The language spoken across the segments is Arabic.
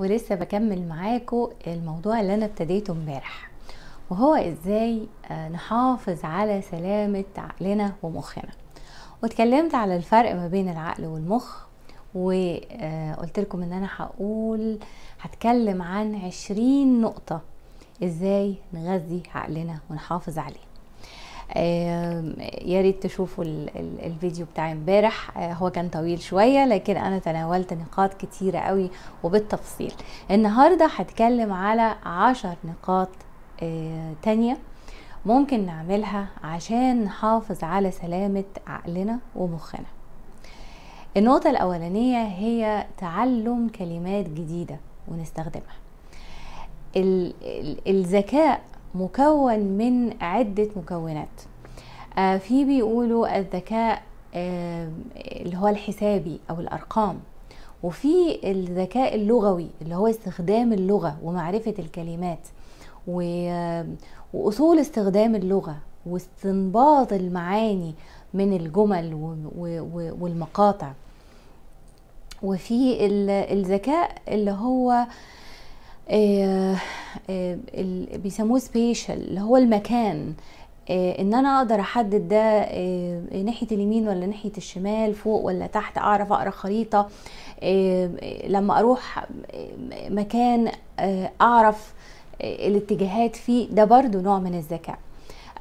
ولسه بكمل معاكم الموضوع اللي أنا ابتديته امبارح. وهو إزاي آه، نحافظ على سلامة عقلنا ومخنا. واتكلمت على الفرق ما بين العقل والمخ وقلت لكم إن أنا هقول هتكلم عن عشرين نقطة إزاي نغذي عقلنا ونحافظ عليه. يا ريت تشوفوا ال- ال- الفيديو بتاع امبارح. آه، هو كان طويل شوية لكن أنا تناولت نقاط كتيرة قوي وبالتفصيل. النهاردة هتكلم على عشر نقاط آه، تانية ممكن نعملها عشان نحافظ على سلامة عقلنا ومخنا. النقطة الأولانية هي تعلم كلمات جديدة ونستخدمها. ال- ال- الذكاء مكون من عدة مكونات. آه، في بيقولوا الذكاء آه، اللي هو الحسابي أو الأرقام. وفي الذكاء اللغوي اللي هو استخدام اللغة ومعرفة الكلمات و- وأصول استخدام اللغة واستنباط المعاني من الجمل والمقاطع. وفي ال- الذكاء اللي هو آه، آه، بيسموه سبيشال اللي هو المكان. آه، إن أنا أقدر أحدد ده آه، ناحية اليمين ولا ناحية الشمال فوق ولا تحت أعرف أقرأ خريطة. آه، لما أروح آه، مكان آه، أعرف آه، الاتجاهات فيه ده برضو نوع من الذكاء.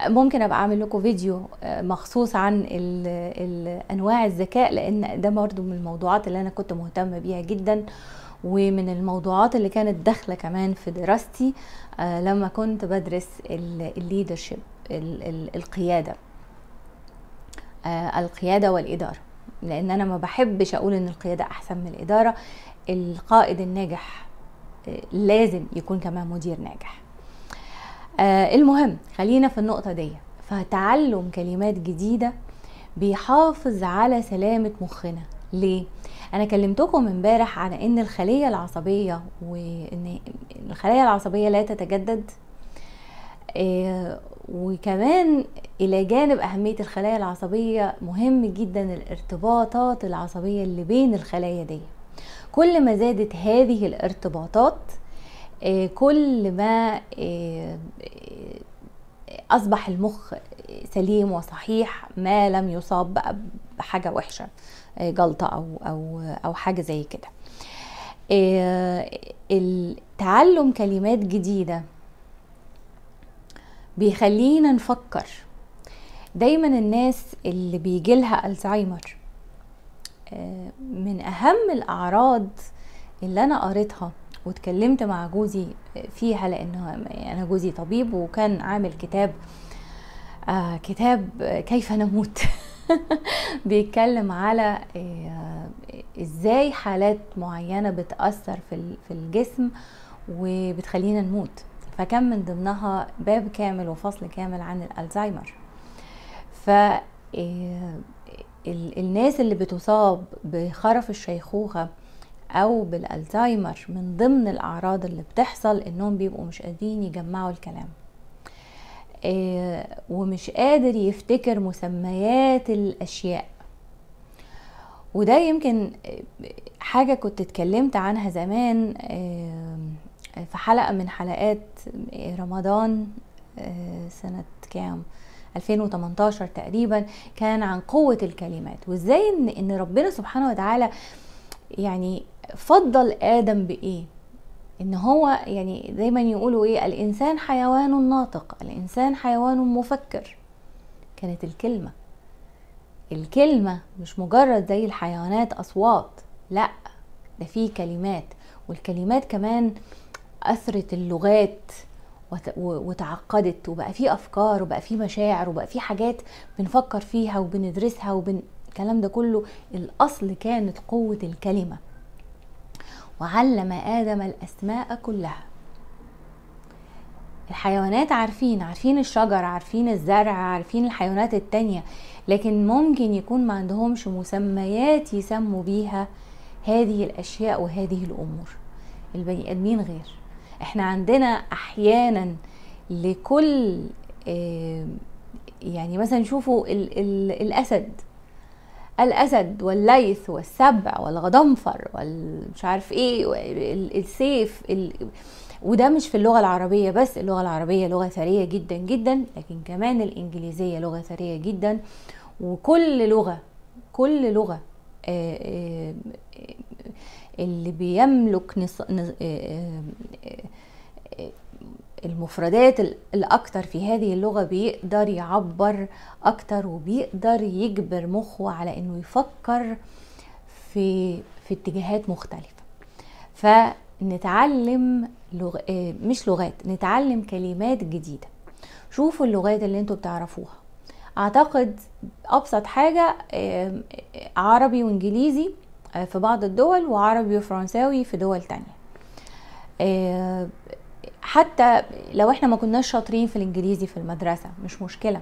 ممكن أبقى أعمل لكم فيديو آه، مخصوص عن أنواع الذكاء لأن ده برضو من الموضوعات اللي أنا كنت مهتمة بيها جدا. ومن الموضوعات اللي كانت داخلة كمان في دراستي آه، لما كنت بدرس الليدرشيب القيادة. آه، القيادة والإدارة. لأن أنا ما بحبش أقول إن القيادة أحسن من الإدارة. القائد الناجح آه، لازم يكون كمان مدير ناجح. المهم خلينا في النقطة دي. فتعلم كلمات جديدة بيحافظ على سلامة مخنا. ليه؟ أنا كلمتكم امبارح على إن الخلية العصبية وإن الخلايا العصبية لا تتجدد آه، وكمان إلى جانب أهمية الخلايا العصبية مهم جدا الارتباطات العصبية اللي بين الخلايا دي. كل ما زادت هذه الارتباطات آه، كل ما آه، أصبح المخ سليم وصحيح ما لم يصاب بحاجة وحشة. جلطة أو أو أو حاجة زي كده. آه، التعلم كلمات جديدة بيخلينا نفكر. دايما الناس اللي بيجيلها الزهايمر آه، من أهم الأعراض اللي أنا قريتها واتكلمت مع جوزي فيها لأنه أنا جوزي طبيب وكان عامل كتاب آه كتاب كيف نموت. بيتكلم على آه إزاي حالات معينة بتأثر في في الجسم وبتخلينا نموت. فكان من ضمنها باب كامل وفصل كامل عن الألزهايمر. ف آه، ال- الناس اللي بتصاب بخرف الشيخوخة أو بالألزهايمر من ضمن الأعراض اللي بتحصل إنهم بيبقوا مش قادرين يجمعوا الكلام. ومش قادر يفتكر مسميات الأشياء. وده يمكن آه، حاجة كنت اتكلمت عنها زمان آه، في حلقة من حلقات رمضان آه، سنة كام؟ 2018 تقريبا كان عن قوة الكلمات. وإزاي إن ربنا سبحانه وتعالى يعني فضل آدم بإيه؟ إن هو يعني دايما يقولوا إيه الإنسان حيوان ناطق الإنسان حيوان مفكر. كانت الكلمة. الكلمة مش مجرد زي الحيوانات أصوات. لا ده في كلمات. والكلمات كمان أثرت اللغات وتعقدت وبقى في أفكار وبقى في مشاعر وبقى في حاجات بنفكر فيها وبندرسها وبن الكلام ده كله. الأصل كانت قوة الكلمة. وعلم آدم الأسماء كلها. الحيوانات عارفين عارفين الشجر عارفين الزرع عارفين الحيوانات التانية لكن ممكن يكون ما عندهمش مسميات يسموا بيها هذه الأشياء وهذه الأمور. البني آدمين غير. إحنا عندنا أحيانا لكل آه، يعني مثلا شوفوا ال ال الأسد. الاسد والليث والسبع والغضنفر والمش عارف إيه السيف وده مش في اللغة العربية بس اللغة العربية لغة ثرية جدا جدا لكن كمان الإنجليزية لغة ثرية جدا. وكل لغة كل لغة آه، آه، اللي بيملك نص... آه، المفردات الأكتر في هذه اللغة بيقدر يعبر أكتر وبيقدر يجبر مخه على إنه يفكر في في اتجاهات مختلفة. فنتعلم لغ... مش لغات نتعلم كلمات جديدة. شوفوا اللغات اللي أنتوا بتعرفوها. أعتقد أبسط حاجة عربي وإنجليزي آه، في بعض الدول وعربي وفرنساوي في دول تانية. حتى لو إحنا ما كناش شاطرين في الإنجليزي في المدرسة مش مشكلة.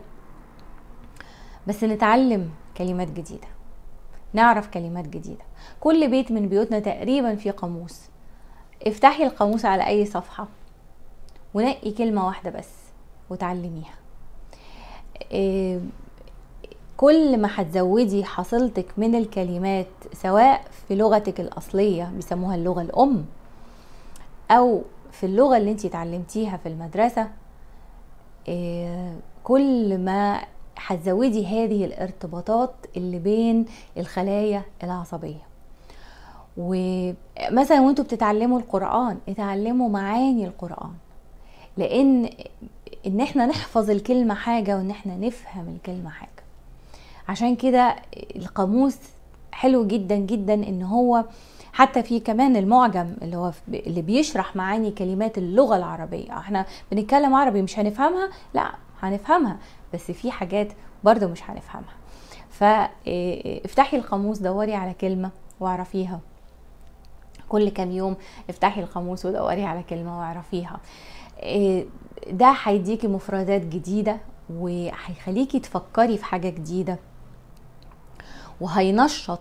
بس نتعلم كلمات جديدة. نعرف كلمات جديدة. كل بيت من بيوتنا تقريبا فيه قاموس. افتحي القاموس على أي صفحة ونقي كلمة واحدة بس وتعلميها. كل ما هتزودي حصيلتك من الكلمات سواء في لغتك الأصلية بيسموها اللغة الأم أو في اللغة اللي انت اتعلمتيها في المدرسة إيه كل ما هتزودي هذه الارتباطات اللي بين الخلايا العصبية. ومثلا وانتوا بتتعلموا القرآن اتعلموا معاني القرآن. لأن إن إحنا نحفظ الكلمة حاجة وإن إحنا نفهم الكلمة حاجة. عشان كده القاموس حلو جدا جدا إن هو حتى في كمان المعجم اللي هو اللي بيشرح معاني كلمات اللغة العربية. إحنا بنتكلم عربي مش هنفهمها؟ لا هنفهمها بس في حاجات برضو مش هنفهمها. فافتحي القاموس دوري على كلمة واعرفيها. كل كام يوم افتحي القاموس ودوري على كلمة واعرفيها. ده هيديكي مفردات جديدة وهيخليكي تفكري في حاجة جديدة. وهينشط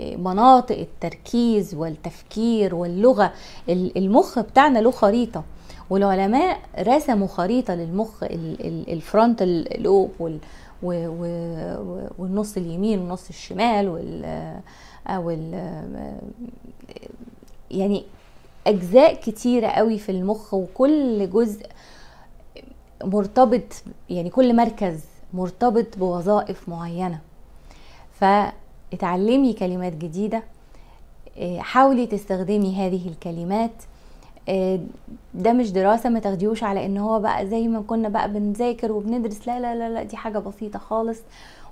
مناطق التركيز والتفكير واللغة. المخ بتاعنا له خريطة والعلماء رسموا خريطة للمخ الفرونتال لوب والنص اليمين والنص الشمال وال أو يعني أجزاء كتيرة قوي في المخ وكل جزء مرتبط يعني كل مركز مرتبط بوظائف معينة. فاتعلمي كلمات جديدة آه، حاولي تستخدمي هذه الكلمات. آه، ده مش دراسة ما تاخديوش على إن هو بقى زي ما كنا بقى بنذاكر وبندرس لا لا لا لا دي حاجة بسيطة خالص.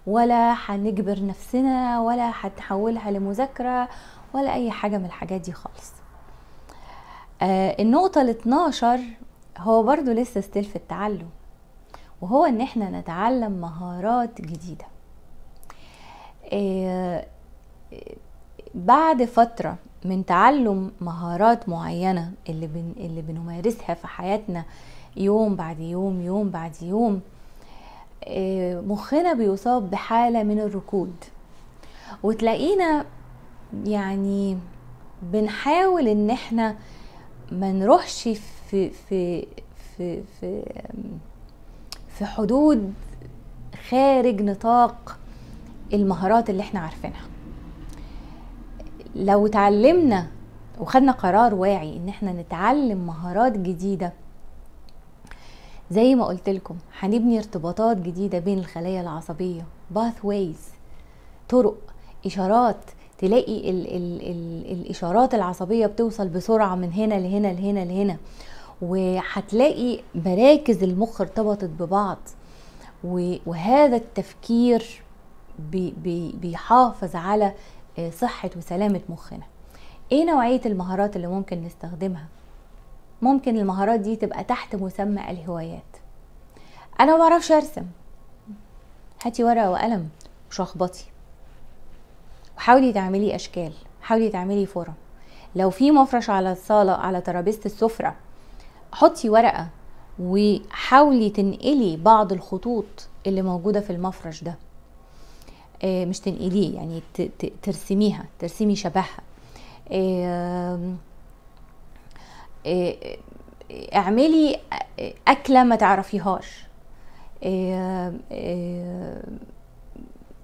ولا هنجبر نفسنا ولا هنحولها لمذاكرة ولا أي حاجة من الحاجات دي خالص. آه النقطة ال 12 هو برضو لسه ستيل في التعلم وهو إن إحنا نتعلم مهارات جديدة. آه بعد فترة من تعلم مهارات معينة اللي, بن اللي بنمارسها في حياتنا يوم بعد يوم يوم بعد يوم آه مخنا بيصاب بحالة من الركود. وتلاقينا يعني بنحاول إن إحنا ما نروحش في في في في في حدود خارج نطاق المهارات اللي إحنا عارفينها. لو اتعلمنا وخدنا قرار واعي ان إحنا نتعلم مهارات جديدة زي ما قلت لكم هنبني ارتباطات جديدة بين الخلايا العصبية باث ويز طرق إشارات. تلاقي ال ال ال الإشارات العصبية بتوصل بسرعة من هنا لهنا لهنا لهنا وهتلاقي مراكز المخ ارتبطت ببعض. وهذا التفكير بي بي بيحافظ على آه، صحة وسلامة مخنا. إيه نوعية المهارات اللي ممكن نستخدمها؟ ممكن المهارات دي تبقى تحت مسمى الهوايات. أنا ما بعرفش أرسم. هاتي ورقة وقلم وشخبطي. وحاولي تعملي أشكال حاولي تعملي فرم لو في مفرش على الصالة على ترابيزة السفرة حطي ورقة وحاولي تنقلي بعض الخطوط اللي موجودة في المفرش ده. مش تنقليه يعني ترسميها ترسمي شبهها. آه، اعملي أكلة ما تعرفيهاش.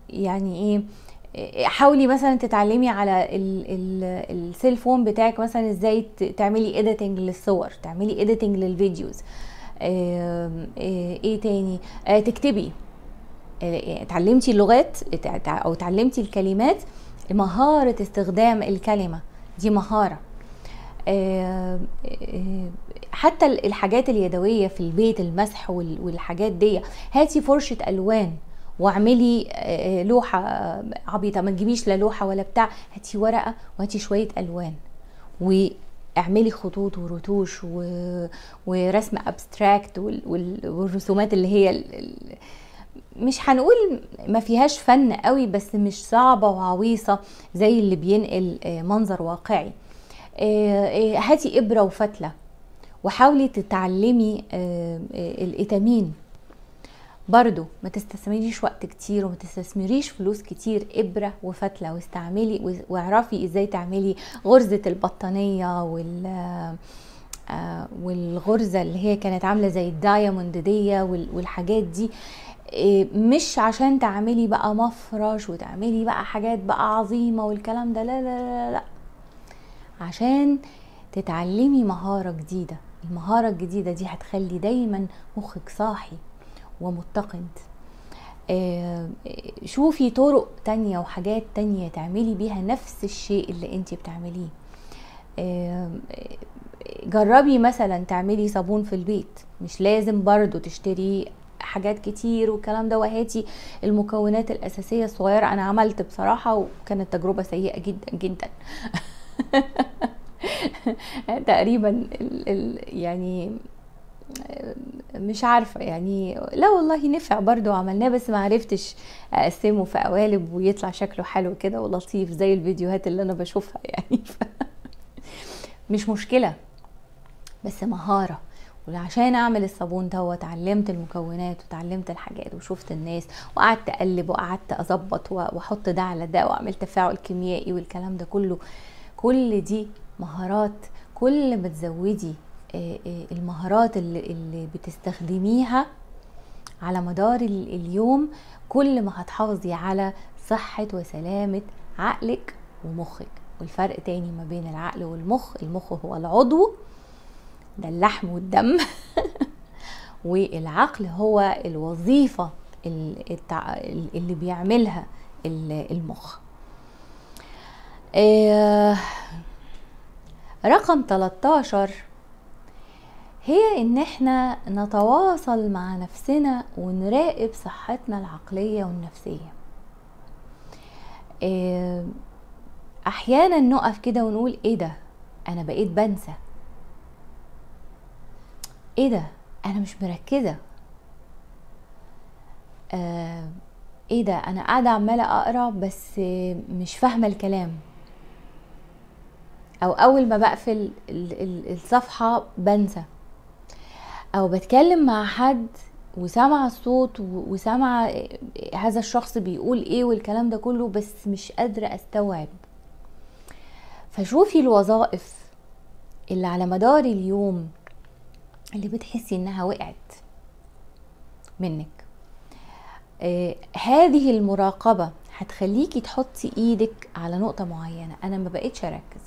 يعني إيه؟ حاولي مثلا تتعلمي على ال cell phone بتاعك مثلا إزاي تعملي editing للصور تعملي editing لل videos إيه تاني؟ آه، تكتبي. آه، اتعلمتي اللغات أو اتعلمتي الكلمات مهارة استخدام الكلمة دي مهارة آه، حتى الحاجات اليدوية في البيت المسح والحاجات دي هاتي فرشة ألوان واعملي لوحة عبيطة ما تجيبيش لا لوحة ولا بتاع هاتي ورقة وهاتي شوية ألوان اعملي خطوط ورتوش. ورسم أبستراكت والرسومات اللي هي. مش هنقول ما فيهاش فن قوي بس مش صعبة وعويصة زي اللي بينقل آه، منظر واقعي. آه، آه، هاتي إبرة وفتلة وحاولي تتعلمي الإتامين برضو ما تستثمريش وقت كتير وما تستثمريش فلوس كتير إبرة وفتلة واستعملي واعرفي إزاي تعملي غرزة البطانية وال والغرزة اللي هي كانت عاملة زي الدايموند دي والحاجات دي. مش عشان تعملي بقى مفرش وتعملي بقى حاجات بقى عظيمة والكلام ده لا لا لا لا. عشان تتعلمي مهارة جديدة. المهارة الجديدة دي هتخلي دايما مخك صاحي ومتقد آه، شوفي طرق تانية وحاجات تانية تعملي بيها نفس الشيء اللي انت بتعمليه. آه، جربي مثلا تعملي صابون في البيت. مش لازم برضو تشتري حاجات كتير والكلام ده وهاتي المكونات الأساسية الصغيرة. أنا عملت بصراحة وكانت تجربة سيئة جدا جدا. تقريبا ال ال يعني مش عارفة يعني. لا والله نفع برضو عملناه بس ما عرفتش أقسمه في قوالب ويطلع شكله حلو كده ولطيف زي الفيديوهات اللي أنا بشوفها يعني. مش مشكلة بس مهارة. وعشان أعمل الصابون ده اتعلمت المكونات وتعلمت الحاجات وشفت الناس وقعدت أقلب وقعدت أظبط وأحط ده على ده وأعمل تفاعل كيميائي والكلام ده كله كل دي مهارات كل ما تزودي آه، آه، المهارات اللي, بتستخدميها على مدار اليوم كل ما هتحافظي على صحة وسلامة عقلك ومخك. والفرق تاني ما بين العقل والمخ المخ هو العضو ده اللحم والدم. والعقل هو الوظيفة اللي بيعملها المخ. آه، رقم 13 هي إن إحنا نتواصل مع نفسنا ونراقب صحتنا العقلية والنفسية. آه، أحيانا نقف كده ونقول إيه ده؟ أنا بقيت بنسى. إيه ده؟ أنا مش مركزة. آه، إيه ده؟ أنا قاعدة عمالة أقرأ بس مش فاهمة الكلام. أو أول ما بقفل الصفحة بنسى. أو بتكلم مع حد وسامع الصوت وسامع هذا الشخص بيقول إيه والكلام ده كله بس مش قادرة أستوعب. فشوفي الوظائف اللي على مدار اليوم اللي بتحسي إنها وقعت منك. آه هذه المراقبة هتخليكي تحطي إيدك على نقطة معينة. أنا ما بقيتش أركز.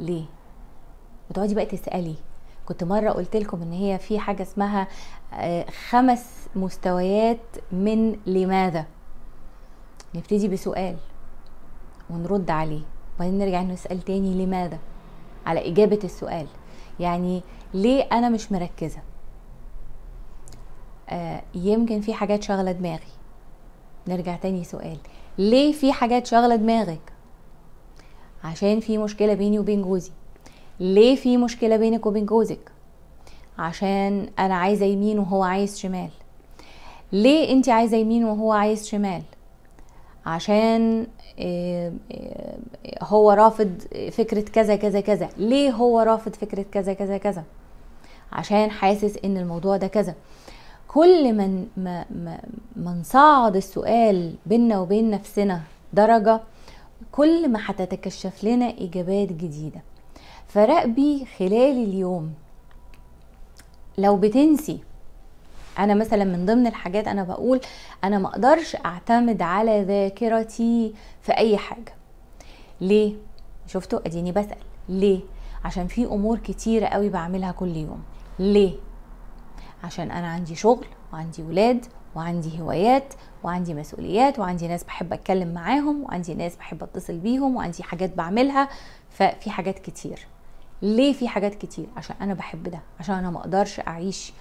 ليه؟ وتقعدي بقى تسألي. كنت مرة قلت لكم إن هي في حاجة اسمها آه، خمس مستويات من لماذا؟ نبتدي بسؤال ونرد عليه. وبعدين نرجع نسأل تاني لماذا؟ على إجابة السؤال. يعني ليه أنا مش مركزة؟ آه يمكن في حاجات شغله دماغي. نرجع تاني سؤال. ليه في حاجات شغله دماغك؟ عشان في مشكلة بيني وبين جوزي. ليه في مشكلة بينك وبين جوزك؟ عشان أنا عايزة يمين وهو عايز شمال. ليه انت عايزة يمين وهو عايز شمال؟ عشان آه، آه، هو رافض فكرة كذا كذا كذا. ليه هو رافض فكرة كذا كذا كذا؟ عشان حاسس إن الموضوع ده كذا. كل من ما, ما, ما نصعد السؤال بينا وبين نفسنا درجة كل ما هتتكشف لنا إجابات جديدة. فراقبي خلال اليوم لو بتنسي أنا مثلا من ضمن الحاجات أنا بقول أنا ما أقدرش أعتمد على ذاكرتي في أي حاجة. ليه؟ شفتوا؟ أديني بسأل. ليه؟ عشان في أمور كتيره قوي بعملها كل يوم. ليه؟ عشان أنا عندي شغل وعندي ولاد وعندي هوايات وعندي مسؤوليات وعندي ناس بحب أتكلم معاهم وعندي ناس بحب أتصل بيهم وعندي حاجات بعملها. ففي حاجات كتير. ليه في حاجات كتير؟ عشان أنا بحب ده. عشان أنا ما أقدرش أعيش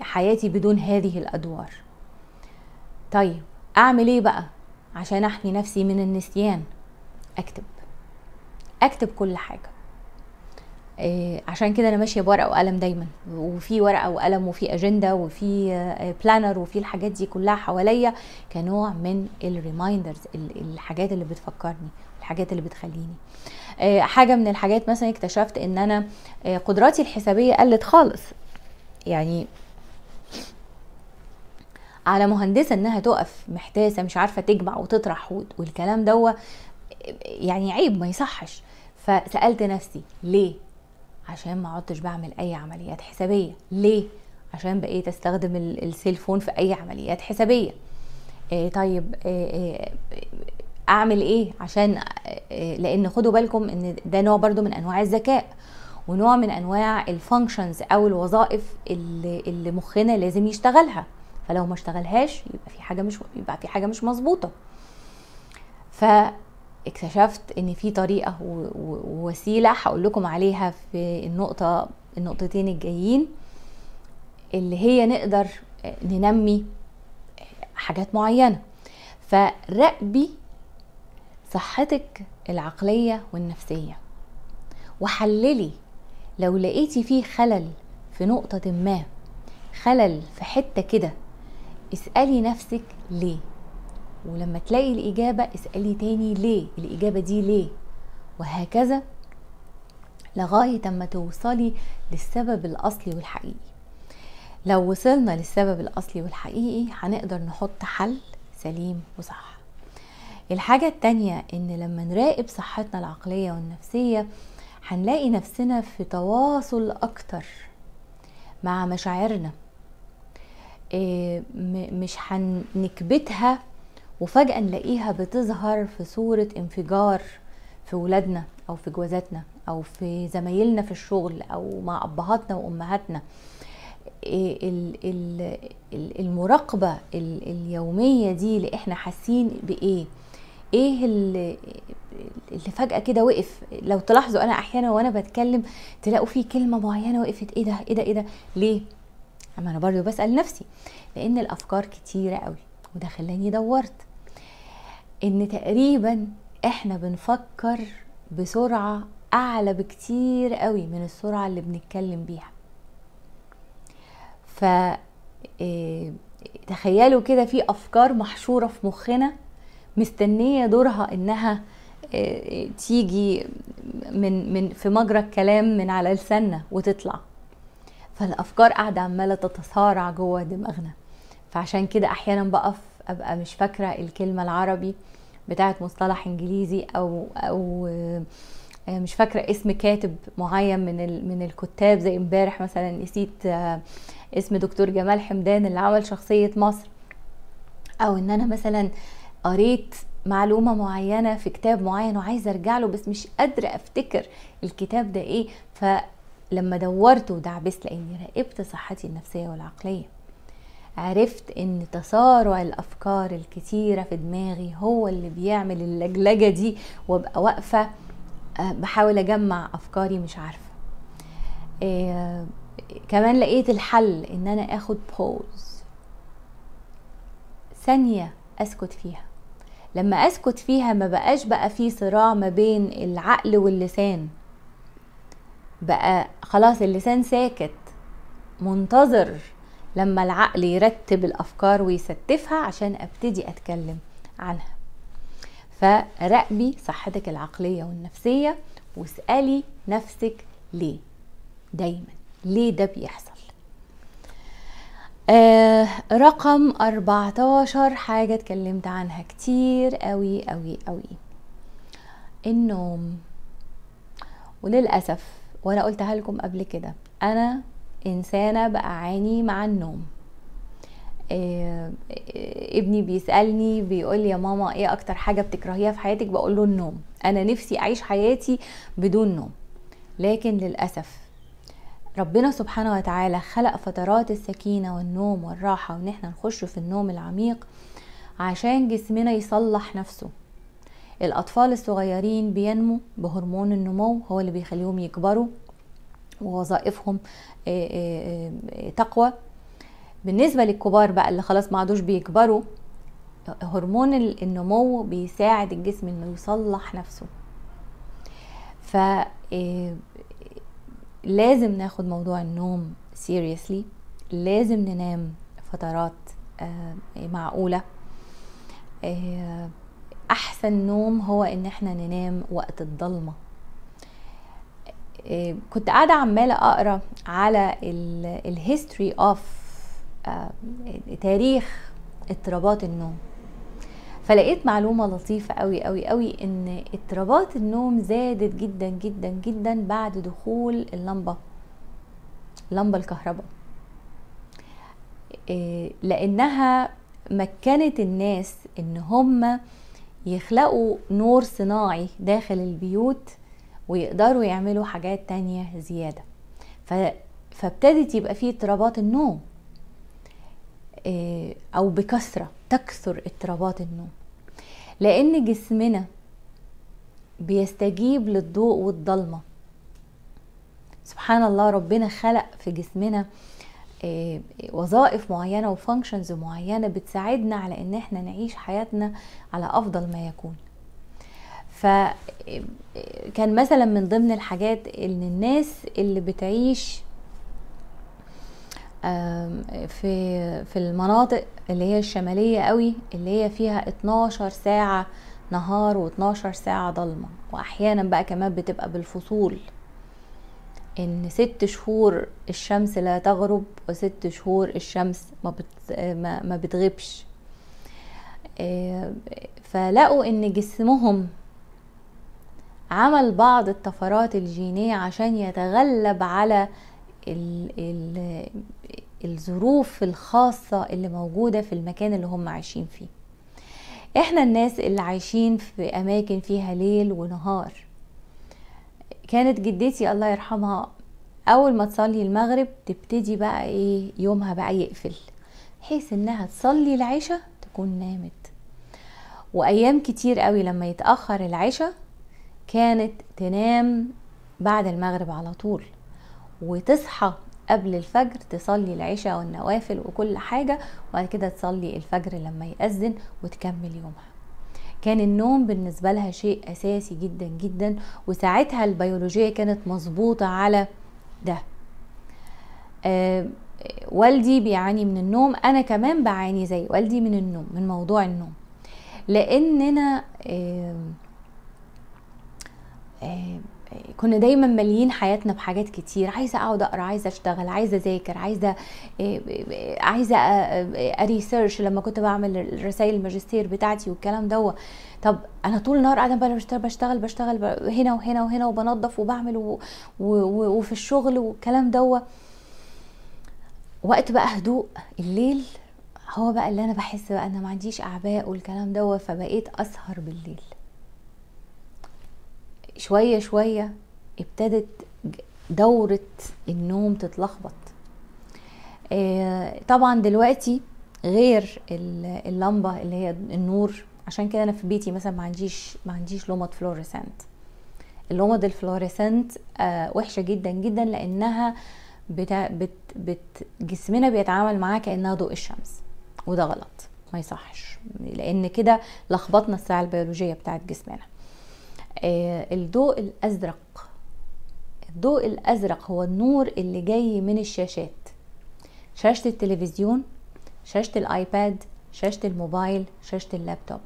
حياتي بدون هذه الأدوار. طيب أعمل إيه بقى عشان أحمي نفسي من النسيان؟ أكتب. أكتب كل حاجة. عشان كده أنا ماشية بورقة وقلم دايما. وفي ورقة وقلم وفي أجندة وفي planner وفي الحاجات دي كلها حواليا كنوع من ال reminders الحاجات اللي بتفكرني الحاجات اللي بتخليني. حاجة من الحاجات مثلا اكتشفت إن أنا قدراتي الحسابية قلت خالص يعني على مهندسة إنها تقف محتاسة مش عارفة تجمع وتطرح والكلام ده يعني عيب ما يصحش. فسألت نفسي ليه؟ عشان ما عدتش بعمل أي عمليات حسابية. ليه؟ عشان بقيت أستخدم السيلفون في أي عمليات حسابية. إيه طيب إيه أعمل إيه؟ عشان إيه لأن خدوا بالكم إن ده نوع برضو من أنواع الذكاء. ونوع من أنواع ال functions أو الوظائف اللي, اللي مخنا لازم يشتغلها. فلو ما اشتغلهاش يبقى في حاجة مش يبقى في حاجة مش مظبوطة. فاكتشفت إن في طريقة ووسيلة هقول لكم عليها في النقطة النقطتين الجايين اللي هي نقدر ننمي حاجات معينة. فراقبي صحتك العقلية والنفسية وحللي لو لقيتي فيه خلل في نقطة ما خلل في حتة كده اسألي نفسك ليه؟ ولما تلاقي الإجابة اسألي تاني ليه؟ الإجابة دي ليه؟ وهكذا لغاية ما توصلي للسبب الأصلي والحقيقي. لو وصلنا للسبب الأصلي والحقيقي هنقدر نحط حل سليم وصح. الحاجة التانية إن لما نراقب صحتنا العقلية والنفسية هنلاقي نفسنا في تواصل أكتر مع مشاعرنا. إيه مش هنكبتها وفجأة نلاقيها بتظهر في صورة انفجار في ولادنا أو في جوازاتنا أو في زمايلنا في الشغل أو مع أبهاتنا وأمهاتنا. المراقبة اليومية دي اللي إحنا حاسين بإيه؟ إيه اللي, اللي فجأة كده وقف؟ لو تلاحظوا أنا أحيانا وأنا بتكلم تلاقوا في كلمة معينة وقفت إيه ده؟ إيه ده؟ إيه ده؟ ليه؟ أما أنا برضو بسأل نفسي لأن الأفكار كتيرة قوي وده خلاني دورت. إن تقريبا إحنا بنفكر بسرعة أعلى بكتير قوي من السرعة اللي بنتكلم بيها. ف تخيلوا كده في أفكار محشورة في مخنا مستنية دورها إنها تيجي من من في مجرى الكلام من على لساننا وتطلع. فالأفكار قاعدة عمالة تتصارع جوه دماغنا. فعشان كده أحيانا بقف أبقى مش فاكرة الكلمة العربي بتاعت مصطلح إنجليزي أو أو مش فاكرة اسم كاتب معين من من الكتاب. زي امبارح مثلا نسيت اسم دكتور جمال حمدان اللي عمل شخصية مصر. أو إن أنا مثلا قريت معلومة معينة في كتاب معين وعايزة أرجع له بس مش قادرة أفتكر الكتاب ده إيه. فلما دورت ودعبست لأني راقبت صحتي النفسية والعقلية. عرفت إن تسارع الأفكار الكتيرة في دماغي هو اللي بيعمل اللجلجة دي وأبقى واقفة بحاول أجمع أفكاري مش عارفة. إيه كمان لقيت الحل إن أنا آخد بوز ثانية أسكت فيها. لما أسكت فيها ما بقاش بقى في صراع ما بين العقل واللسان. بقى خلاص اللسان ساكت منتظر لما العقل يرتب الأفكار ويستفها عشان أبتدي أتكلم عنها. فراقبي صحتك العقلية والنفسية واسألي نفسك ليه دايما ليه ده بيحصل؟ آه رقم 14 حاجة اتكلمت عنها كتير قوي قوي قوي النوم. وللأسف وأنا قلتها لكم قبل كده أنا إنسانة بعاني مع النوم. آه، آه، ابني بيسألني بيقول لي يا ماما إيه أكتر حاجة بتكرهيها في حياتك؟ بقول له النوم. أنا نفسي أعيش حياتي بدون نوم. لكن للأسف ربنا سبحانه وتعالى خلق فترات السكينة والنوم والراحة وإن إحنا نخش في النوم العميق عشان جسمنا يصلح نفسه. الأطفال الصغيرين بينمو بهرمون النمو هو اللي بيخليهم يكبروا ووظائفهم آه، تقوى. بالنسبة للكبار بقى اللي خلاص ما عادوش بيكبروا هرمون النمو بيساعد الجسم إنه يصلح نفسه. ف آه، لازم ناخد موضوع النوم seriously. لازم ننام فترات آه، معقولة. آه، أحسن نوم هو إن إحنا ننام وقت الضلمة. كنت قاعدة عمالة أقرأ على ال history of آه، تاريخ اضطرابات النوم. فلقيت معلومة لطيفة قوي قوي قوي إن اضطرابات النوم زادت جدا جدا جدا بعد دخول اللمبة لمبة الكهرباء. آه، لأنها مكنت الناس إن هم يخلقوا نور صناعي داخل البيوت ويقدروا يعملوا حاجات تانية زيادة. فابتدت يبقى فيه اضطرابات النوم. أو بكثرة تكثر اضطرابات النوم. لأن جسمنا بيستجيب للضوء والضلمة. سبحان الله ربنا خلق في جسمنا آه، وظائف معينة وفانكشنز معينة بتساعدنا على إن إحنا نعيش حياتنا على أفضل ما يكون. فكان آه، مثلا من ضمن الحاجات إن الناس اللي بتعيش في في المناطق اللي هي الشمالية قوي اللي هي فيها 12 ساعة نهار و12 ساعة ضلمة. وأحيانا بقى كمان بتبقى بالفصول. إن ست شهور الشمس لا تغرب وست شهور الشمس ما, بت ما, ما بتغيبش. فلقوا إن جسمهم عمل بعض الطفرات الجينية عشان يتغلب على ال ال الظروف الخاصة اللي موجودة في المكان اللي هم عايشين فيه. إحنا الناس اللي عايشين في أماكن فيها ليل ونهار. كانت جدتي الله يرحمها أول ما تصلي المغرب تبتدي بقى إيه يومها بقى يقفل بحيث إنها تصلي العشاء تكون نامت. وأيام كتير قوي لما يتأخر العشاء كانت تنام بعد المغرب على طول. وتصحى قبل الفجر تصلي العشاء والنوافل وكل حاجة وبعد كده تصلي الفجر لما يأذن وتكمل يومها. كان النوم بالنسبة لها شيء أساسي جدا جدا وساعتها البيولوجية كانت مظبوطة على ده. آه والدي بيعاني من النوم أنا كمان بعاني زي والدي من النوم من موضوع النوم. لأننا آه آه كنا دايما ماليين حياتنا بحاجات كتير. عايزة أقعد أقرأ عايزة أشتغل عايزة أذاكر عايزة آه، عايزة a research لما كنت بعمل رسائل الماجستير بتاعتي والكلام دوت طب أنا طول النهار قاعدة بشتغل بشتغل بشتغل هنا وهنا وهنا وبنظف وبعمل. وفي الشغل والكلام دوت وقت بقى هدوء الليل هو بقى اللي أنا بحس بقى أنا ما عنديش أعباء والكلام دوت فبقيت أسهر بالليل. شوية شوية ابتدت دورة النوم تتلخبط. آه، طبعا دلوقتي غير اللمبة اللي هي النور عشان كده أنا في بيتي مثلا ما عنديش ما عنديش لمض fluorescent اللمض ال fluorescent آه، وحشة جدا جدا لأنها بتا بت بت جسمنا بيتعامل معاها كأنها ضوء الشمس وده غلط ما يصحش لأن كده لخبطنا الساعة البيولوجية بتاعت جسمنا. الضوء الأزرق. الضوء الأزرق هو النور اللي جاي من الشاشات. شاشة التلفزيون شاشة الآيباد شاشة الموبايل شاشة اللابتوب.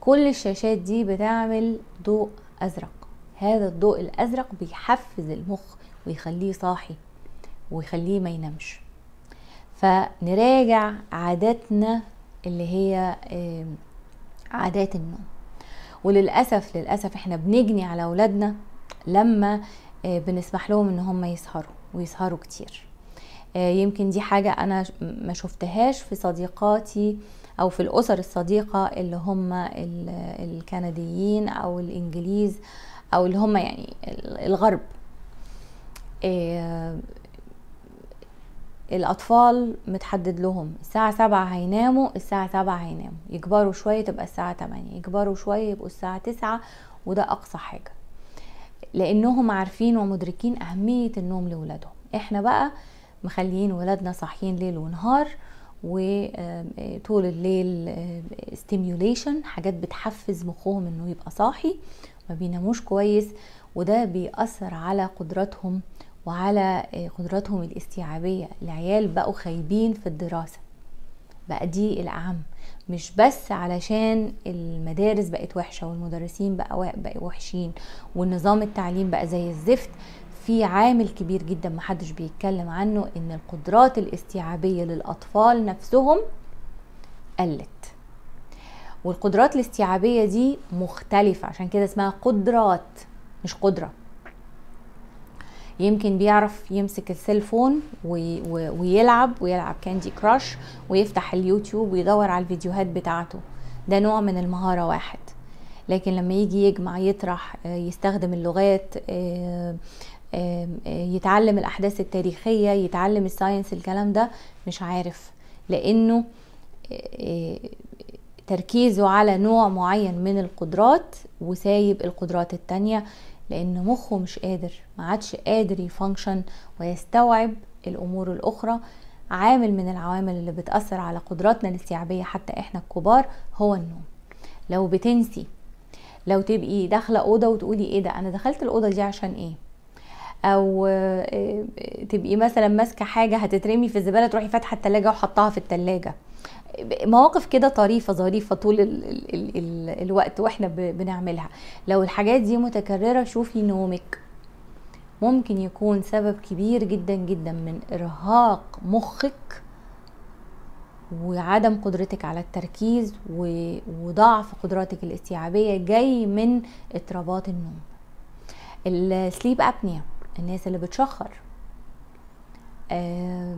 كل الشاشات دي بتعمل ضوء أزرق. هذا الضوء الأزرق بيحفز المخ ويخليه صاحي ويخليه ما ينامش. فنراجع عاداتنا اللي هي عادات النوم. وللأسف للأسف إحنا بنجني على أولادنا لما آه، بنسمح لهم إن هم يسهروا ويسهروا كتير. يمكن دي حاجة أنا ما شفتهاش في صديقاتي أو في الأسر الصديقة اللي هم الكنديين أو الإنجليز أو اللي هم يعني الغرب. الأطفال متحدد لهم. الساعة سبعة هيناموا الساعة سبعة هيناموا. يكبروا شوية تبقى الساعة تمانية. يكبروا شوية يبقوا الساعة تسعة وده أقصى حاجة. لأنهم عارفين ومدركين أهمية النوم لولادهم. إحنا بقى مخليين ولادنا صاحيين ليل ونهار وطول الليل ستيميوليشن حاجات بتحفز مخهم إنه يبقى صاحي ما بيناموش كويس وده بيأثر على قدراتهم وعلى قدراتهم الاستيعابية. العيال بقوا خايبين في الدراسة. بقى دي الأهم. مش بس علشان المدارس بقت وحشة والمدرسين بقوا وحشين والنظام التعليم بقى زي الزفت في عامل كبير جدا محدش بيتكلم عنه إن القدرات الاستيعابية للأطفال نفسهم قلت. والقدرات الاستيعابية دي مختلفة عشان كده اسمها قدرات مش قدرة. يمكن بيعرف يمسك ال cell phone ويلعب ويلعب كاندي كراش ويفتح اليوتيوب ويدور على الفيديوهات بتاعته. ده نوع من المهارة واحد. لكن لما يجي يجمع يطرح يستخدم اللغات يتعلم الأحداث التاريخية يتعلم ال science الكلام ده مش عارف. لأنه تركيزه على نوع معين من القدرات وسايب القدرات التانية لأن مخه مش قادر ما عادش قادر يفانكشن ويستوعب الأمور الأخرى. عامل من العوامل اللي بتأثر على قدراتنا الاستيعابية حتى إحنا الكبار هو النوم. لو بتنسي لو تبقي داخلة أوضة وتقولي إيه ده أنا دخلت الأوضة دي عشان إيه؟ أو تبقي مثلا ماسكة حاجة هتترمي في الزبالة تروحي فاتحة التلاجة وحطها في التلاجة. مواقف كده طريفة ظريفة طول ال ال ال الوقت وإحنا بنعملها. لو الحاجات دي متكررة شوفي نومك. ممكن يكون سبب كبير جدا جدا من إرهاق مخك وعدم قدرتك على التركيز وضعف قدراتك الاستيعابية جاي من اضطرابات النوم. السليب ابنيا الناس اللي بتشخر. آه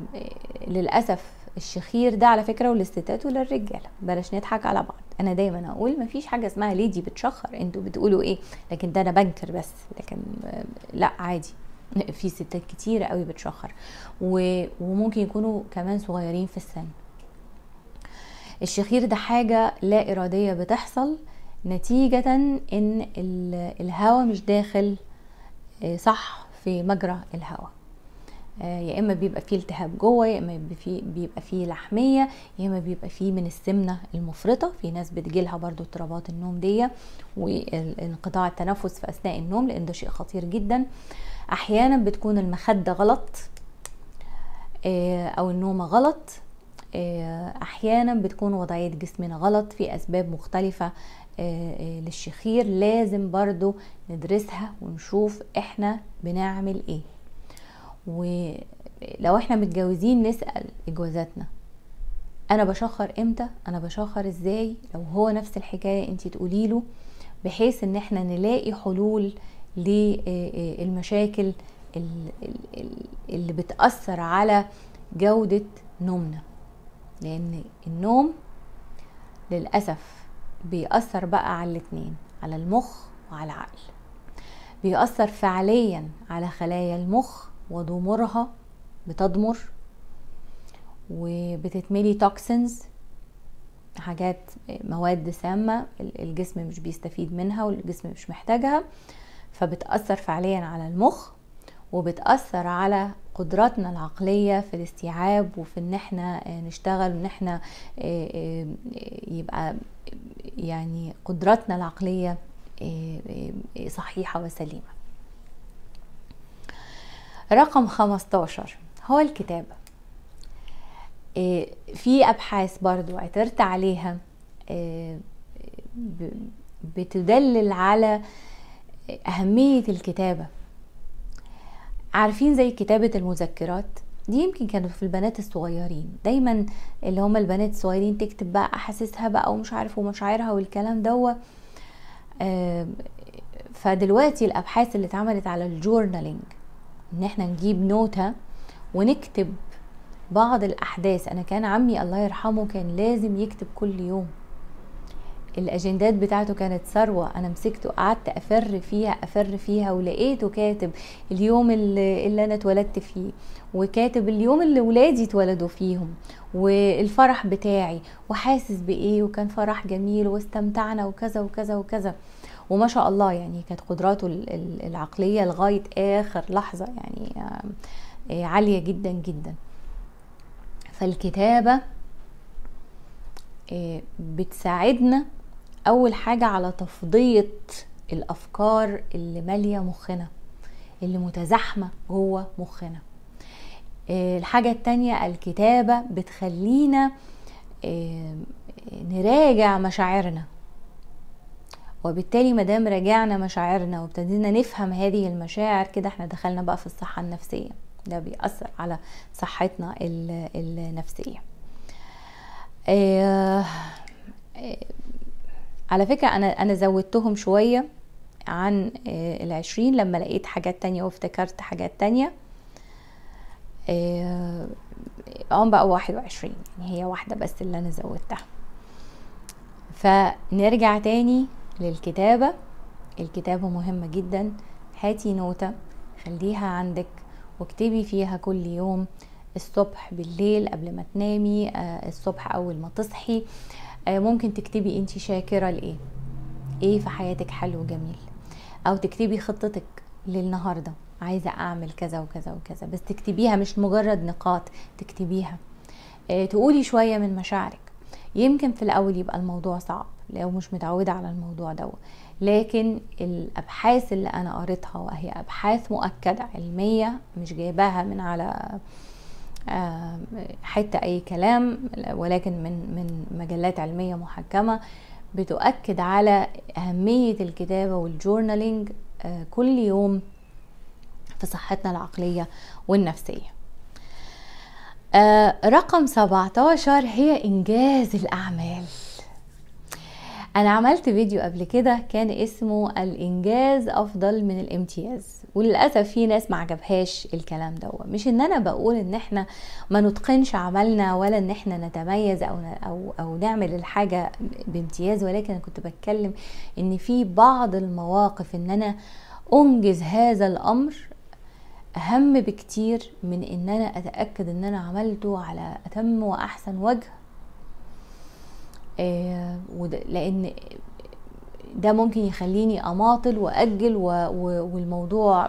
للأسف الشخير ده على فكرة وللستات وللرجالة. بلاش نضحك على بعض. أنا دايما أقول مفيش حاجة اسمها ليدي بتشخر. أنتوا بتقولوا إيه؟ لكن ده أنا بنكر بس. لكن لا عادي. في ستات كتير قوي بتشخر. وممكن يكونوا كمان صغيرين في السن. الشخير ده حاجة لا إرادية بتحصل نتيجة إن الهواء مش داخل صح في مجرى الهواء يا إما بيبقى فيه التهاب جوه يا إما بيبقى فيه, لحمية يا إما بيبقى فيه من السمنة المفرطة. في ناس بتجيلها برضو اضطرابات النوم دي وانقطاع التنفس في أثناء النوم لأن ده شيء خطير جدا. أحيانا بتكون المخدة غلط أو النومه غلط أحيانا بتكون وضعية جسمنا غلط في أسباب مختلفة للشخير. لازم برضو ندرسها ونشوف إحنا بنعمل إيه. ولو إحنا متجوزين نسأل جوازاتنا. أنا بشخر إمتى؟ أنا بشخر إزاي؟ لو هو نفس الحكاية انت تقولي له بحيث إن إحنا نلاقي حلول للمشاكل اللي بتأثر على جودة نومنا. لأن النوم للأسف بيأثر بقى على الاتنين على المخ وعلى العقل. بيأثر فعليا على خلايا المخ وضمورها بتضمر وبتتملي توكسنز حاجات مواد سامة الجسم مش بيستفيد منها والجسم مش محتاجها فبتأثر فعليا على المخ وبتأثر على قدراتنا العقلية في الاستيعاب وفي إن إحنا نشتغل وان إحنا يبقى يعني قدراتنا العقلية صحيحة وسليمة. رقم 15 هو الكتابة في أبحاث برضو عثرت عليها بتدلل على أهمية الكتابة. عارفين زي كتابة المذكرات؟ دي يمكن كانوا في البنات الصغيرين. دايما اللي هم البنات الصغيرين تكتب بقى أحاسيسها بقى ومش عارف ومشاعرها والكلام دوا فدلوقتي الأبحاث اللي اتعملت على الجورنالينج إن إحنا نجيب نوتة ونكتب بعض الأحداث. أنا كان عمي الله يرحمه كان لازم يكتب كل يوم. الأجندات بتاعته كانت ثروة. أنا مسكته قعدت أفر فيها أفر فيها ولقيته كاتب اليوم اللي, اللي أنا اتولدت فيه وكاتب اليوم اللي ولادي اتولدوا فيهم والفرح بتاعي وحاسس بإيه وكان فرح جميل واستمتعنا وكذا وكذا وكذا. وما شاء الله يعني كانت قدراته العقلية لغاية آخر لحظة يعني عالية جدا جدا. فالكتابة بتساعدنا أول حاجة على تفضيه الأفكار اللي مالية مخنا اللي متزاحمة جوه مخنا. الحاجة التانية الكتابة بتخلينا نراجع مشاعرنا. وبالتالي مادام راجعنا مشاعرنا وابتدينا نفهم هذه المشاعر كده إحنا دخلنا بقى في الصحة النفسية. ده بيأثر على صحتنا النفسية. آه على فكرة أنا أنا زودتهم شوية عن آه العشرين لما لقيت حاجات تانية وافتكرت حاجات تانية. آه بقى واحد وعشرين. يعني هي واحدة بس اللي أنا زودتها. فنرجع تاني للكتابة. الكتابة مهمة جدا. هاتي نوتة خليها عندك واكتبي فيها كل يوم. الصبح بالليل قبل ما تنامي الصبح أول ما تصحي. ممكن تكتبي انت شاكرة لإيه؟ إيه في حياتك حلو وجميل؟ أو تكتبي خطتك للنهاردة. عايزة أعمل كذا وكذا وكذا. بس تكتبيها مش مجرد نقاط تكتبيها. تقولي شوية من مشاعرك. يمكن في الأول يبقى الموضوع صعب لو مش متعودة على الموضوع ده. لكن الأبحاث اللي أنا قريتها وهي أبحاث مؤكدة علمية مش جايباها من على حتى أي كلام ولكن من من مجلات علمية محكمة بتؤكد على أهمية الكتابة والجورنالينج كل يوم في صحتنا العقلية والنفسيه رقم 17 هي إنجاز الأعمال. أنا عملت فيديو قبل كده كان اسمه الإنجاز أفضل من الامتياز وللأسف في ناس ما عجبهاش الكلام ده. مش إن أنا بقول إن إحنا ما نتقنش عملنا ولا إن إحنا نتميز أو أو أو نعمل الحاجة بامتياز ولكن كنت بتكلم إن في بعض المواقف إن أنا أنجز هذا الأمر أهم بكتير من إن أنا أتأكد إن أنا عملته على أتم وأحسن وجه آه لأن ده ممكن يخليني أماطل وأجل و... و... والموضوع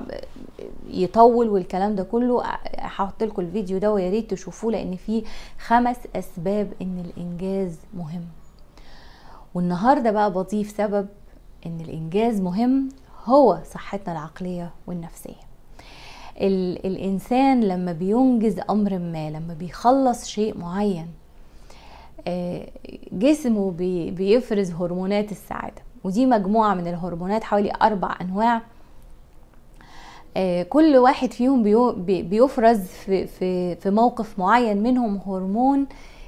يطول والكلام ده كله. هحط لكم الفيديو ده ويا ريت تشوفوه لأن فيه خمس أسباب إن الإنجاز مهم. والنهاردة بقى بضيف سبب إن الإنجاز مهم هو صحتنا العقلية والنفسية. ال... الإنسان لما بينجز أمر ما لما بيخلص شيء معين جسمه بي بيفرز هرمونات السعادة ودي مجموعة من الهرمونات حوالي أربع أنواع كل واحد فيهم بيفرز في, في, في موقف معين منهم هرمون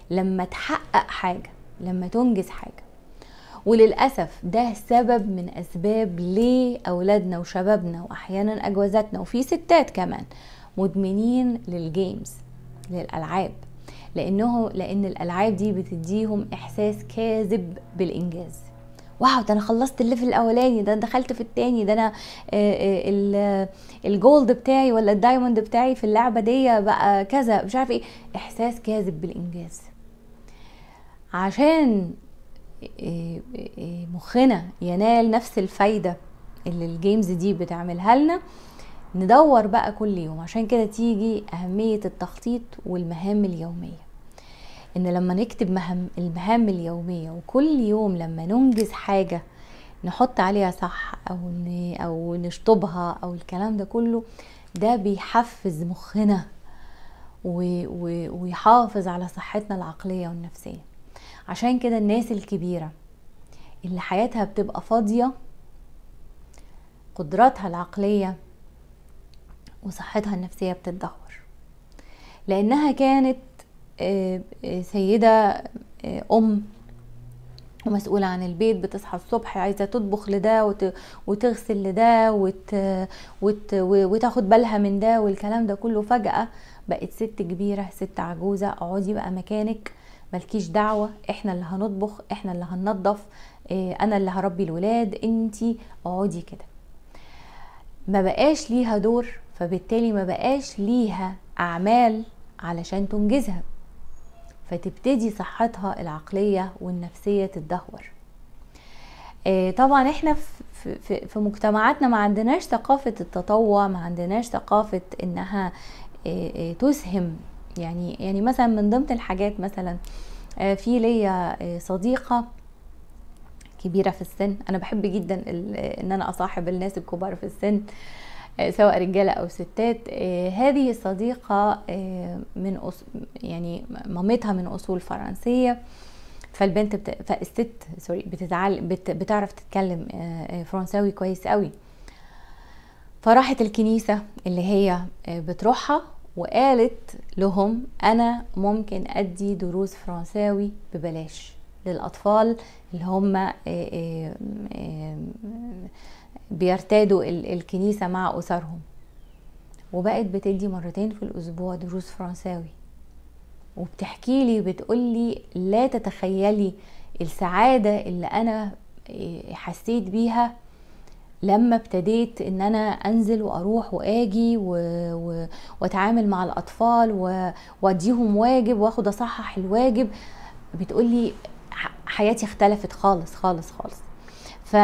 لما تحقق حاجة لما تنجز حاجة. وللأسف ده سبب من أسباب ليه أولادنا وشبابنا وأحيانا أجوازاتنا وفي ستات كمان مدمنين لل games للألعاب. لأنه لأن الألعاب دي بتديهم إحساس كاذب بالإنجاز. wow ده أنا خلصت ال level الأولاني ده أنا دخلت في التاني ده أنا ال gold بتاعي ولا ال diamond بتاعي في اللعبة دي بقى كذا مش عارف إيه. إحساس كاذب بالإنجاز. عشان مخنا ينال نفس الفايدة اللي ال games دي بتعملها لنا. ندور بقى كل يوم. عشان كده تيجي أهمية التخطيط والمهام اليومية. إن لما نكتب مهام المهام اليومية وكل يوم لما ننجز حاجة نحط عليها صح أو أو نشطبها أو الكلام ده كله ده بيحفز مخنا ويحافظ على صحتنا العقلية والنفسية. عشان كده الناس الكبيرة اللي حياتها بتبقى فاضية قدراتها العقلية وصحتها النفسية بتتدهور. لأنها كانت سيدة أم ومسؤولة عن البيت بتصحى الصبح عايزة تطبخ لده وت... وتغسل لده وت... وت... وتاخد بالها من ده والكلام ده كله. فجأة بقت ست كبيرة ست عجوزة اقعدي بقى مكانك. ملكيش دعوة إحنا اللي هنطبخ إحنا اللي هننظف آه أنا اللي هربي الولاد إنتي اقعدي كده. ما بقاش ليها دور فبالتالي ما بقاش ليها أعمال علشان تنجزها. فتبتدي صحتها العقلية والنفسية تتدهور. آه طبعا إحنا في, مجتمعاتنا ما عندناش ثقافة التطوع ما عندناش ثقافة إنها آه تسهم يعني يعني مثلا من ضمن الحاجات مثلا في ليا صديقة كبيرة في السن أنا بحب جدا إن أنا أصاحب الناس الكبار في السن سواء رجالة أو ستات هذه الصديقة من أص... يعني مامتها من أصول فرنسية فالبنت بت... فالست سوري بتتعل... بت... بتعرف تتكلم فرنساوي كويس قوي فراحت الكنيسة اللي هي بتروحها وقالت لهم أنا ممكن أدي دروس فرنساوي ببلاش للأطفال اللي هم بيرتادوا الكنيسة مع أسرهم. وبقت بتدي مرتين في الأسبوع دروس فرنساوي. وبتحكي لي بتقول لي لا تتخيلي السعادة اللي أنا حسيت بيها لما ابتديت إن أنا أنزل وأروح وآجي و... و... وأتعامل مع الأطفال و... وأديهم واجب وآخد أصحح الواجب بتقولي حياتي اختلفت خالص خالص خالص. ف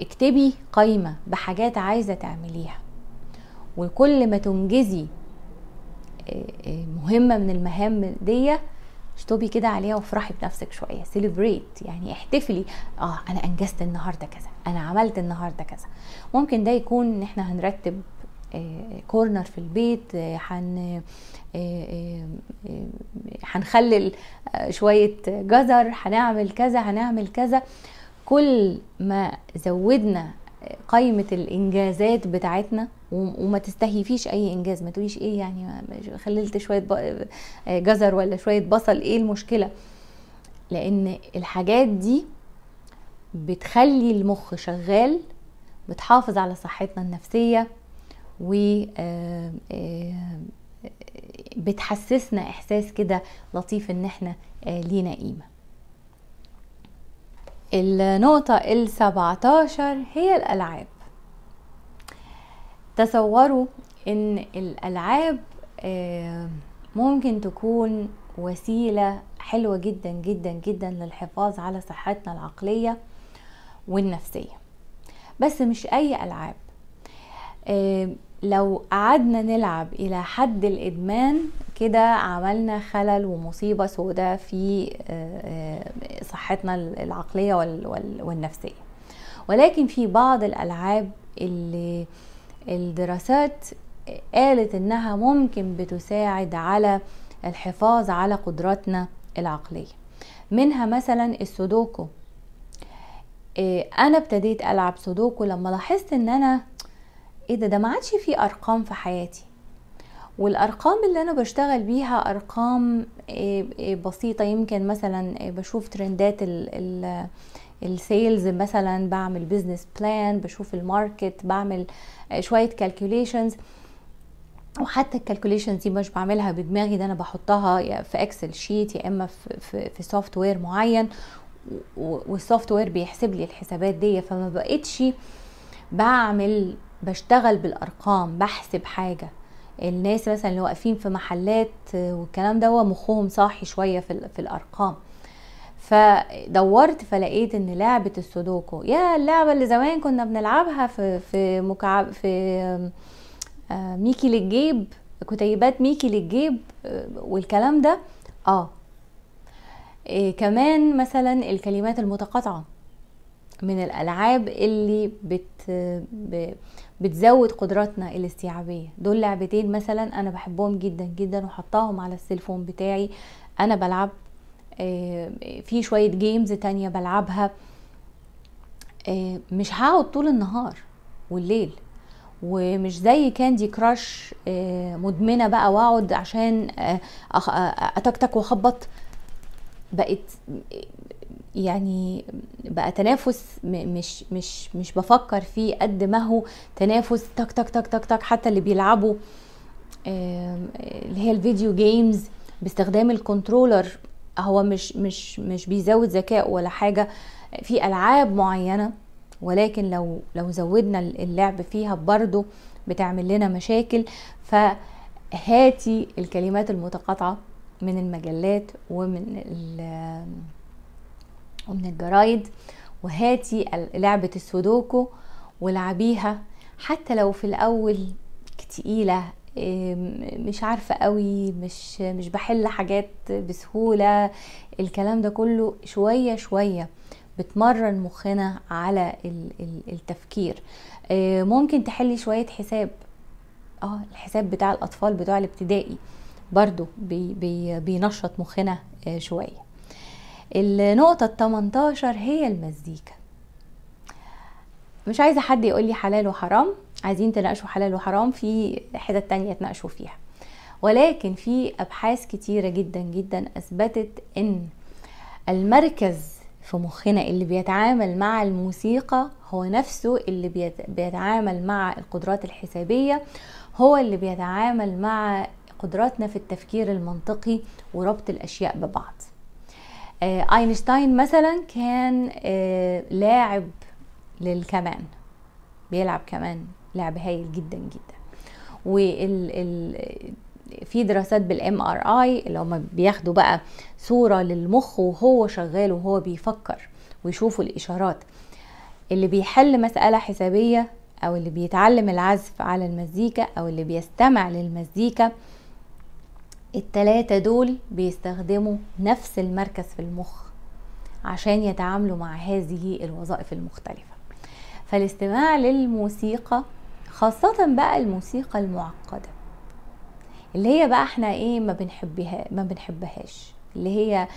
اكتبي قايمة بحاجات عايزة تعمليها. وكل ما تنجزي مهمة من المهام دي اشطبي كده عليها وافرحي بنفسك شوية. celebrate يعني احتفلي. آه أنا أنجزت النهارده كذا. أنا عملت النهارده كذا. ممكن ده يكون إن إحنا هنرتب corner في البيت هن هنخلل شوية جزر. هنعمل كذا هنعمل كذا. كل ما زودنا قائمة الإنجازات بتاعتنا وما تستهيفيش أي إنجاز ما تقوليش إيه يعني خللت شوية جزر ولا شوية بصل إيه المشكلة؟ لأن الحاجات دي بتخلي المخ شغال بتحافظ على صحتنا النفسية و بتحسسنا إحساس كده لطيف إن إحنا لينا قيمة. النقطة السبعتاشر هي الألعاب. تصوروا إن الألعاب ممكن تكون وسيلة حلوة جدا جدا جدا للحفاظ على صحتنا العقلية والنفسية. بس مش أي ألعاب. لو قعدنا نلعب إلى حد الإدمان كده عملنا خلل ومصيبة سوداء في صحتنا العقلية والنفسية. ولكن في بعض الألعاب اللي الدراسات قالت إنها ممكن بتساعد على الحفاظ على قدراتنا العقلية. منها مثلا السودوكو. أنا ابتديت ألعب سودوكو لما لاحظت إن أنا إيه ده؟ ده ما عادش في أرقام في حياتي. والأرقام اللي أنا بشتغل بيها أرقام بسيطة. يمكن مثلا بشوف ترندات ال sales مثلا بعمل business plan بشوف ال market بعمل شوية calculations وحتى ال calculations دي مش بعملها بدماغي ده أنا بحطها في Excel sheet يا إما في, في software معين. وال software بيحسب لي الحسابات دي. فما بقتش بعمل بشتغل بالأرقام بحسب حاجة. الناس مثلا اللي واقفين في محلات والكلام ده مخهم صاحي شوية في, في الأرقام. فدورت فلقيت إن لعبة السودوكو يا اللعبة اللي زمان كنا بنلعبها في في مكعب في ميكي للجيب كتيبات ميكي للجيب والكلام ده. آه. إيه كمان مثلا الكلمات المتقاطعة من الألعاب اللي بت بتزود قدراتنا الاستيعابية. دول لعبتين مثلا أنا بحبهم جدا جدا وحطاهم على ال cellphone بتاعي. أنا بلعب في شوية games تانية بلعبها. مش هقعد طول النهار والليل. ومش زي كاندي كراش مدمنة بقى وأقعد عشان أتكتك وأخبط. بقت يعني بقى تنافس مش مش مش بفكر فيه قد ما هو تنافس تك تك تك تك تك حتى اللي بيلعبوا اللي هي ال video games باستخدام ال controller هو مش مش مش بيزود ذكاء ولا حاجة. في ألعاب معينة ولكن لو لو زودنا اللعب فيها برضو بتعمل لنا مشاكل. فهاتي الكلمات المتقاطعة من المجلات ومن ومن الجرايد وهاتي لعبة السودوكو ولعبيها حتى لو في الأول تقيلة مش عارفة قوي مش مش بحل حاجات بسهولة الكلام ده كله شوية شوية بتمرن مخنا على التفكير. ممكن تحلي شوية حساب. آه الحساب بتاع الأطفال بتوع الابتدائي برضو بي بي بينشط مخنا شوية. النقطة ال 18 هي المزيكا. مش عايزة حد يقول لي حلال وحرام عايزين تناقشوا حلال وحرام في حتت تانية تناقشوا فيها. ولكن في أبحاث كتيرة جدا جدا أثبتت إن المركز في مخنا اللي بيتعامل مع الموسيقى هو نفسه اللي بيتعامل مع القدرات الحسابية هو اللي بيتعامل مع قدراتنا في التفكير المنطقي وربط الأشياء ببعض. اينشتاين مثلا كان لاعب للكمان بيلعب كمان لعب هايل جدا جدا. وال ال في دراسات بالام ار اي اللي هم بياخدوا بقى صورة للمخ وهو شغال وهو بيفكر ويشوفوا الإشارات. اللي بيحل مسألة حسابية أو اللي بيتعلم العزف على المزيكا أو اللي بيستمع للمزيكا التلاتة دول بيستخدموا نفس المركز في المخ عشان يتعاملوا مع هذه الوظائف المختلفة. فالاستماع للموسيقى خاصة بقى الموسيقى المعقدة اللي هي بقى إحنا إيه ما بنحبها ما بنحبهاش اللي هي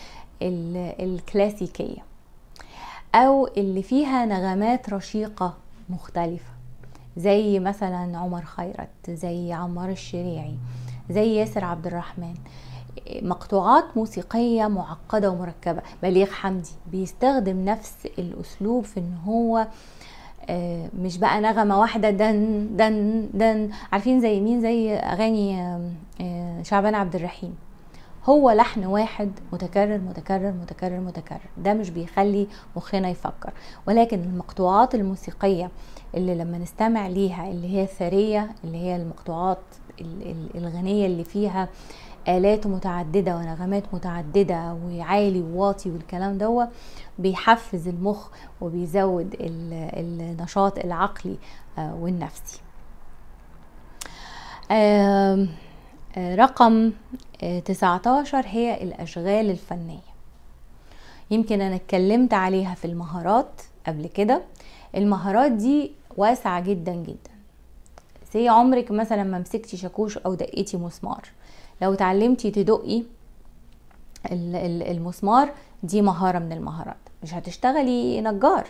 الكلاسيكية أو اللي فيها نغمات رشيقة مختلفة زي مثلا عمر خيرت زي عمار الشريعي زي ياسر عبد الرحمن مقطوعات موسيقية معقدة ومركبة. بليغ حمدي بيستخدم نفس الأسلوب في إن هو مش بقى نغمة واحدة دن دن دن. عارفين زي مين؟ زي أغاني شعبان عبد الرحيم. هو لحن واحد متكرر متكرر متكرر متكرر. ده مش بيخلي مخنا يفكر. ولكن المقطوعات الموسيقية اللي لما نستمع ليها اللي هي الثرية اللي هي المقطوعات الغنية اللي فيها آلات متعددة ونغمات متعددة وعالي وواطي والكلام ده بيحفز المخ وبيزود النشاط العقلي والنفسي. رقم 19 هي الأشغال الفنية. يمكن أنا اتكلمت عليها في المهارات قبل كده. المهارات دي واسعة جدا جدا. زي عمرك مثلا ما مسكتي شاكوش أو دقيتي مسمار. لو اتعلمتي تدقي المسمار دي مهارة من المهارات. مش هتشتغلي نجار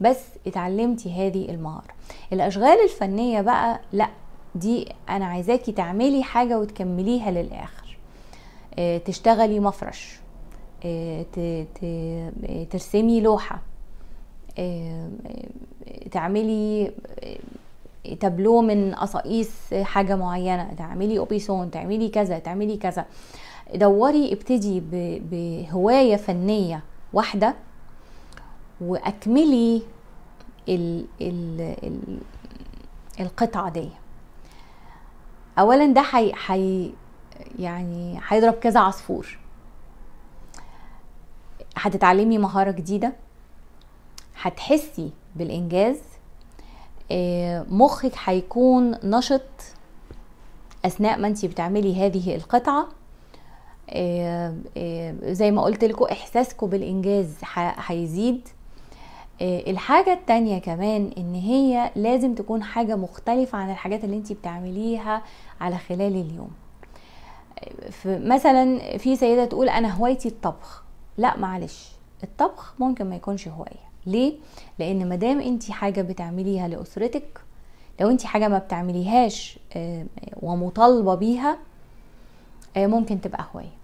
بس اتعلمتي هذه المهارة. الأشغال الفنية بقى لا دي أنا عايزاكي تعملي حاجة وتكمليها للآخر. آه تشتغلي مفرش. آه ترسمي لوحة. آه تعملي تابلو من قصاقيس حاجة معينة تعملي أوبيسون تعملي كذا تعملي كذا. دوري ابتدي بهواية فنية واحدة وأكملي ال ال ال القطعة دي. اولا ده حي, حي يعني هيضرب كذا عصفور. هتتعلمي مهارة جديدة هتحسي بالإنجاز مخك هيكون نشط أثناء ما انت بتعملي هذه القطعة. زي ما قلت لكم إحساسكم بالإنجاز هيزيد الحاجة التانية كمان إن هي لازم تكون حاجة مختلفة عن الحاجات اللي انت بتعمليها على خلال اليوم. مثلا في سيدة تقول أنا هوايتي الطبخ. لا معلش الطبخ ممكن ما يكونش هواية. ليه؟ لأن مادام انت حاجة بتعمليها لأسرتك لو انت حاجة ما بتعمليهاش ومطالبة بيها ممكن تبقى هواية.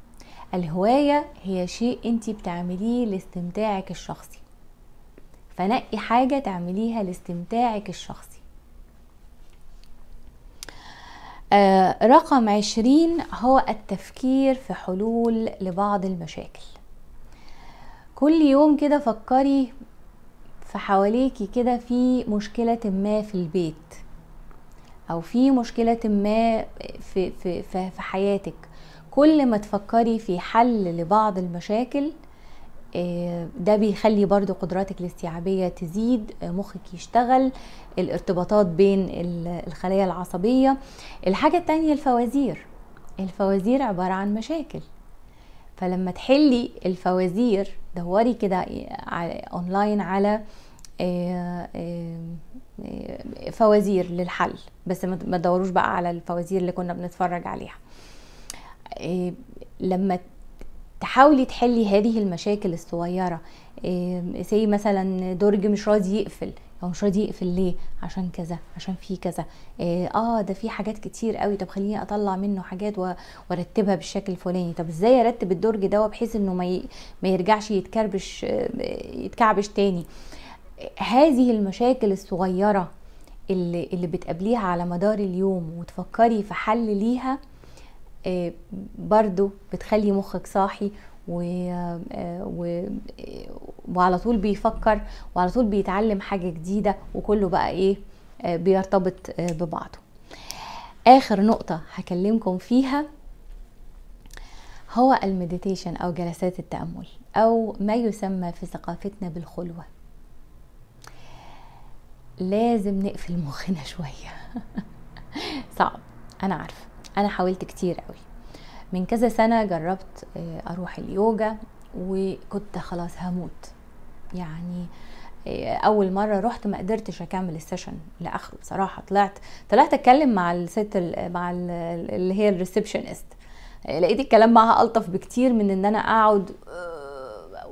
الهواية هي شيء انت بتعمليه لاستمتاعك الشخصي. فنقي حاجة تعمليها لاستمتاعك الشخصي. آه رقم عشرين هو التفكير في حلول لبعض المشاكل. كل يوم كده فكري في حواليكي كده في مشكلة ما في البيت أو في مشكلة ما في, في, في, في حياتك. كل ما تفكري في حل لبعض المشاكل آه، ده بيخلي برضو قدراتك الاستيعابية تزيد آه، مخك يشتغل الارتباطات بين الخلايا العصبية. الحاجة التانية الفوازير. الفوازير عبارة عن مشاكل. فلما تحلي الفوازير دوري كده اونلاين على آه، فوازير للحل بس ما تدوروش بقى على الفوازير اللي كنا بنتفرج عليها. لما تحاولي تحلي هذه المشاكل الصغيرة زي مثلا درج مش راضي يقفل هو مش راضي يقفل ليه؟ عشان كذا عشان في كذا. آه ده في حاجات كتير قوي طب خليني أطلع منه حاجات وأرتبها بالشكل الفلاني. طب إزاي أرتب الدرج ده بحيث إنه ما ما يرجعش يتكربش يتكعبش تاني؟ هذه المشاكل الصغيرة اللي اللي بتقابليها على مدار اليوم وتفكري في حل ليها آه، برضو بتخلي مخك صاحي و... آه، و... وعلى طول بيفكر وعلى طول بيتعلم حاجة جديدة وكله بقى إيه آه، بيرتبط ببعضه. آخر نقطة هكلمكم فيها هو المديتيشن أو جلسات التأمل أو ما يسمى في ثقافتنا بالخلوة. لازم نقفل مخنا شوية. صعب. أنا عارفة. أنا حاولت كتير قوي من كذا سنة جربت آه، أروح اليوجا وكنت خلاص هموت. يعني آه، أول مرة رحت ما قدرتش أكمل ال session لآخره بصراحة. طلعت طلعت أتكلم مع الست مع اللي هي ال receptionist. آه، لقيت الكلام معاها ألطف بكتير من إن أنا أقعد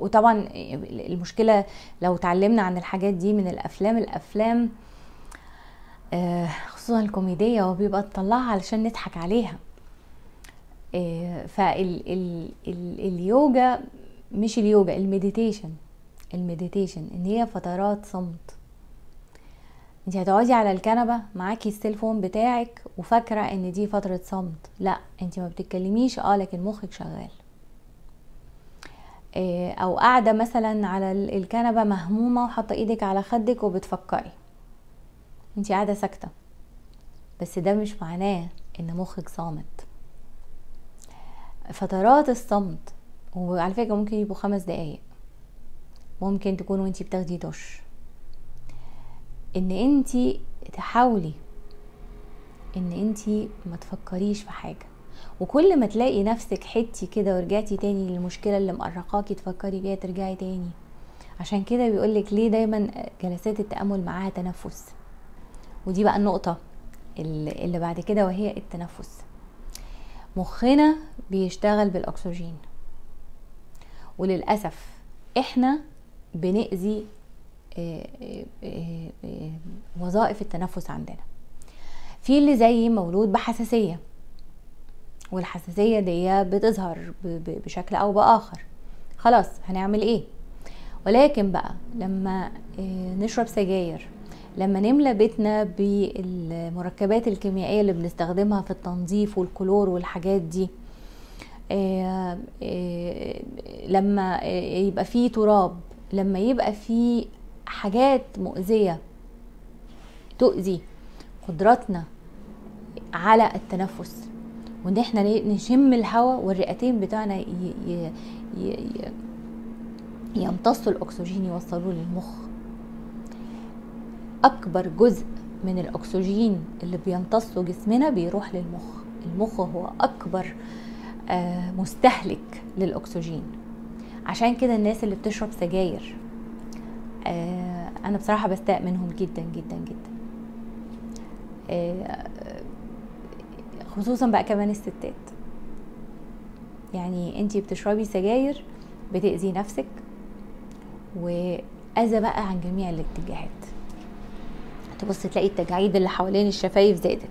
وطبعا المشكلة لو اتعلمنا عن الحاجات دي من الأفلام الأفلام خصوصا الكوميدية وبيبقى تطلعها علشان نضحك عليها. فاليوجا مش اليوجا ال meditation ال meditation إن هي فترات صمت. انت هتقعدي على الكنبة معاكي ال cellphone بتاعك وفاكرة إن دي فترة صمت. لا انت ما بتتكلميش آه لكن مخك شغال. آه، أو قاعدة مثلا على الكنبة مهمومة وحاطة إيدك على خدك وبتفكري. انت قاعدة ساكتة. بس ده مش معناه إن مخك صامت. فترات الصمت وعلى فكرة ممكن يبقوا خمس دقايق. ممكن تكون وانتي بتاخدي دش. إن انتي تحاولي إن انتي ما تفكريش في حاجة. وكل ما تلاقي نفسك حتي كده ورجعتي تاني للمشكلة اللي مقرقاكي تفكري بيها ترجعي تاني؟ عشان كده بيقولك ليه دايما جلسات التأمل معاها تنفس. ودي بقى النقطة اللي بعد كده وهي التنفس. مخنا بيشتغل بالأكسجين. وللأسف إحنا بنأذي وظائف التنفس عندنا. في اللي زي مولود بحساسية. والحساسية دي بتظهر بشكل أو بآخر. خلاص هنعمل إيه؟ ولكن بقى لما نشرب سجاير لما نملى بيتنا بالمركبات الكيميائية اللي بنستخدمها في التنظيف والكلور والحاجات دي آه، آه، لما يبقى فيه تراب لما يبقى فيه حاجات مؤذية تؤذي قدرتنا على التنفس. وإن إحنا نشم الهواء والرئتين بتاعنا يمتصوا الأكسجين يوصلوه للمخ. أكبر جزء من الأكسجين اللي بيمتصه جسمنا بيروح للمخ. المخ هو أكبر آه، مستهلك للأكسجين. عشان كده الناس اللي بتشرب سجاير آه، أنا بصراحة بستاء منهم جدا جدا جدا. آه، خصوصا بقى كمان الستات. يعني انتي بتشربي سجاير بتأذي نفسك وأذى بقى عن جميع الاتجاهات. تبص تلاقي التجاعيد اللي حوالين الشفايف زادت.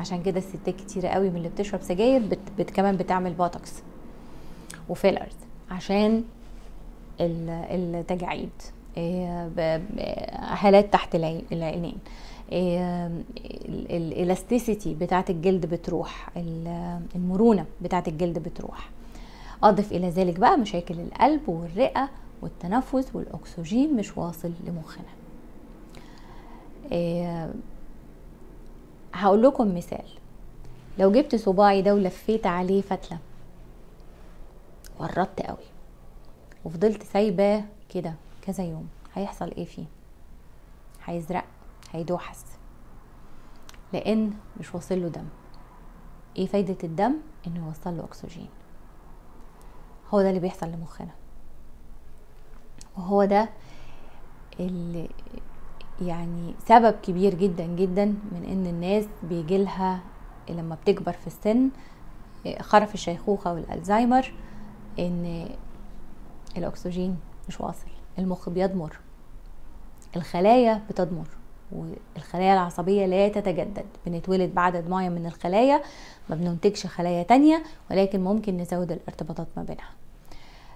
عشان كده الستات كتيرة قوي من اللي بتشرب سجاير بت, بت كمان بتعمل بوتوكس و fillers عشان التجاعيد. هالات تحت العينين. الالاستيسيتي بتاعت الجلد بتروح المرونة بتاعت الجلد بتروح. أضف إلى ذلك بقى مشاكل القلب والرئة والتنفس والأكسجين مش واصل لمخنا. هقول لكم مثال. لو جبت صباعي ده ولفيت عليه فتلة وردت قوي وفضلت سايباه كده كذا يوم هيحصل إيه فيه؟ هيزرق. هيدوحس لأن مش واصل له دم. إيه فايدة الدم؟ إنه يوصل له أكسجين. هو ده اللي بيحصل لمخنا. وهو ده اللي يعني سبب كبير جدا جدا من إن الناس بيجيلها لما بتكبر في السن خرف الشيخوخة والألزايمر إن الأكسجين مش واصل. المخ بيضمر. الخلايا بتضمر. والخلايا العصبية لا تتجدد بنتولد بعدد معين من الخلايا ما بننتجش خلايا تانية ولكن ممكن نزود الارتباطات ما بينها.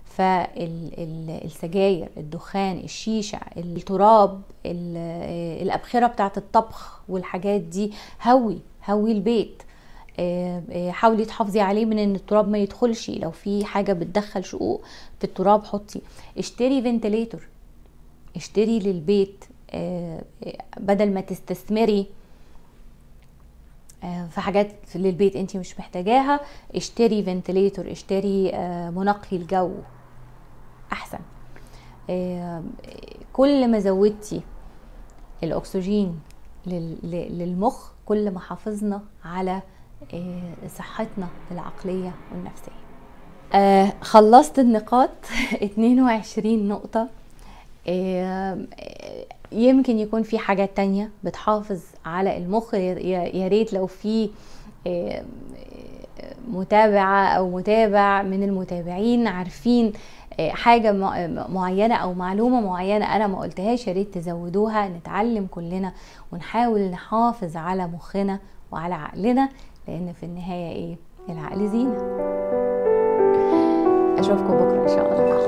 فالسجاير الدخان الشيشة التراب الأبخرة بتاعة الطبخ والحاجات دي هوي هوي البيت. حاولي تحافظي عليه من إن التراب ما يدخلش لو في حاجة بتدخل شقوق في التراب حطي. اشتري ventilator اشتري للبيت. بدل ما تستثمري في حاجات للبيت انت مش محتاجاها اشتري ventilator اشتري منقي الجو. أحسن. كل ما زودتي الأكسجين للمخ كل ما حافظنا على صحتنا العقلية والنفسية. آه خلصت النقاط. 22 نقطة. آه يمكن يكون في حاجات تانية بتحافظ على المخ يا ريت لو في آه متابعة أو متابع من المتابعين عارفين حاجة معينة أو معلومة معينة أنا ما قلتهاش يا ريت تزودوها نتعلم كلنا ونحاول نحافظ على مخنا وعلى عقلنا لأن في النهاية إيه؟ العقل زينة. أشوفكم بكرة إن شاء الله.